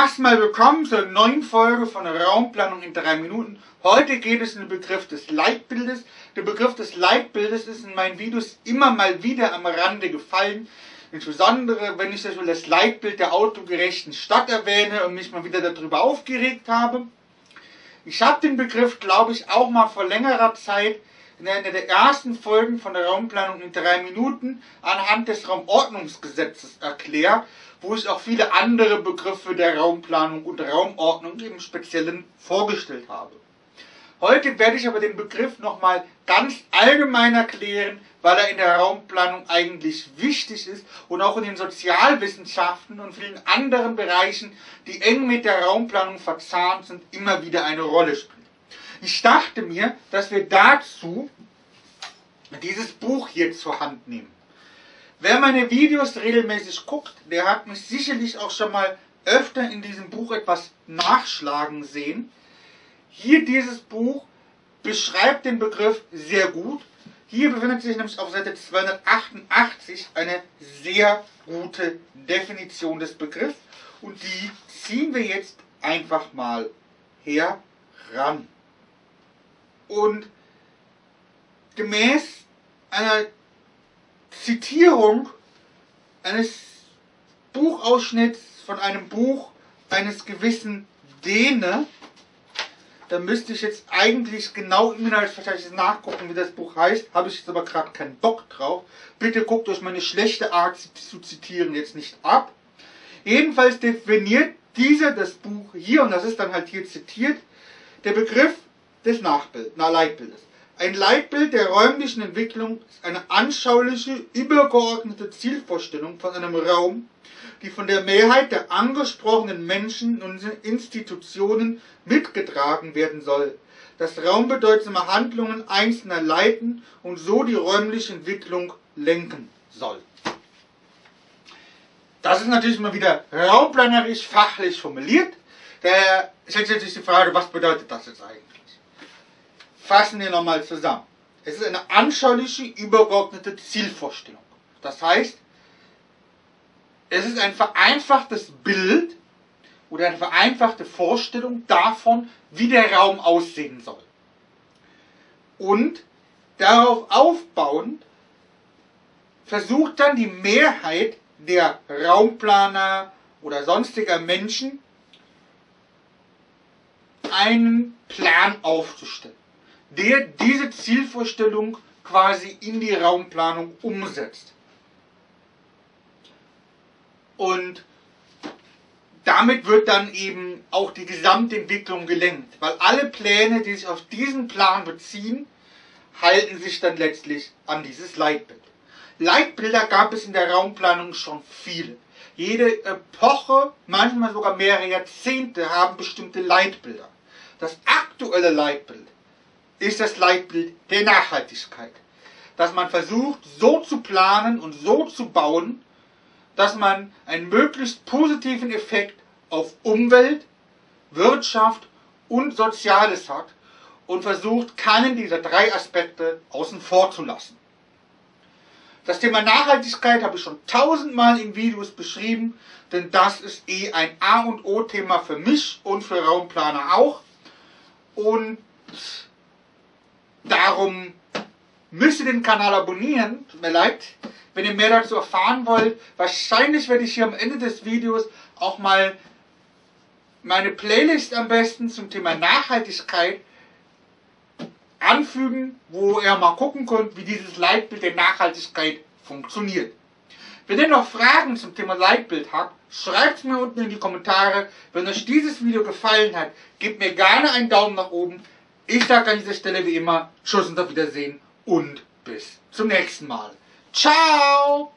Erstmal willkommen zur neuen Folge von Raumplanung in drei Minuten. Heute geht es um den Begriff des Leitbildes. Der Begriff des Leitbildes ist in meinen Videos immer mal wieder am Rande gefallen. Insbesondere, wenn ich das Leitbild der autogerechten Stadt erwähne und mich mal wieder darüber aufgeregt habe. Ich habe den Begriff, glaube ich, auch mal vor längerer Zeit in einer der ersten Folgen von der Raumplanung in drei Minuten anhand des Raumordnungsgesetzes erklärt, wo ich auch viele andere Begriffe der Raumplanung und Raumordnung im Speziellen vorgestellt habe. Heute werde ich aber den Begriff nochmal ganz allgemein erklären, weil er in der Raumplanung eigentlich wichtig ist und auch in den Sozialwissenschaften und vielen anderen Bereichen, die eng mit der Raumplanung verzahnt sind, immer wieder eine Rolle spielt. Ich dachte mir, dass wir dazu dieses Buch hier zur Hand nehmen. Wer meine Videos regelmäßig guckt, der hat mich sicherlich auch schon mal öfter in diesem Buch etwas nachschlagen sehen. Hier dieses Buch beschreibt den Begriff sehr gut. Hier befindet sich nämlich auf Seite 288 eine sehr gute Definition des Begriffs und die ziehen wir jetzt einfach mal heran. Und gemäß einer Zitierung eines Buchausschnitts von einem Buch eines gewissen Däne, da müsste ich jetzt eigentlich genau im Inhaltsverzeichnis nachgucken, wie das Buch heißt, habe ich jetzt aber gerade keinen Bock drauf. Bitte guckt euch meine schlechte Art zu zitieren jetzt nicht ab. Jedenfalls definiert dieser das Buch hier, und das ist dann halt hier zitiert, der Begriff des Nachbild, na, Leitbildes. Ein Leitbild der räumlichen Entwicklung ist eine anschauliche, übergeordnete Zielvorstellung von einem Raum, die von der Mehrheit der angesprochenen Menschen und Institutionen mitgetragen werden soll, das raumbedeutsame Handlungen Einzelner leiten und so die räumliche Entwicklung lenken soll. Das ist natürlich mal wieder raumplanerisch, fachlich formuliert. Daher stellt sich die Frage, was bedeutet das jetzt eigentlich? Fassen wir nochmal zusammen. Es ist eine anschauliche, übergeordnete Zielvorstellung. Das heißt, es ist ein vereinfachtes Bild oder eine vereinfachte Vorstellung davon, wie der Raum aussehen soll. Und darauf aufbauend versucht dann die Mehrheit der Raumplaner oder sonstiger Menschen einen Plan aufzustellen der diese Zielvorstellung quasi in die Raumplanung umsetzt. Und damit wird dann eben auch die Gesamtentwicklung gelenkt, weil alle Pläne, die sich auf diesen Plan beziehen, halten sich dann letztlich an dieses Leitbild. Leitbilder gab es in der Raumplanung schon viele. Jede Epoche, manchmal sogar mehrere Jahrzehnte, haben bestimmte Leitbilder. Das aktuelle Leitbild ist das Leitbild der Nachhaltigkeit. Dass man versucht, so zu planen und so zu bauen, dass man einen möglichst positiven Effekt auf Umwelt, Wirtschaft und Soziales hat und versucht, keinen dieser drei Aspekte außen vor zu lassen. Das Thema Nachhaltigkeit habe ich schon tausendmal in Videos beschrieben, denn das ist eh ein A und O Thema für mich und für Raumplaner auch. Und Darum müsst ihr den Kanal abonnieren. Tut mir leid. Wenn ihr mehr dazu erfahren wollt, wahrscheinlich werde ich hier am Ende des Videos auch mal meine Playlist am besten zum Thema Nachhaltigkeit anfügen, wo ihr mal gucken könnt, wie dieses Leitbild der Nachhaltigkeit funktioniert. Wenn ihr noch Fragen zum Thema Leitbild habt, schreibt es mir unten in die Kommentare. Wenn euch dieses Video gefallen hat, gebt mir gerne einen Daumen nach oben. Ich sage an dieser Stelle wie immer Tschüss und auf Wiedersehen und bis zum nächsten Mal. Ciao!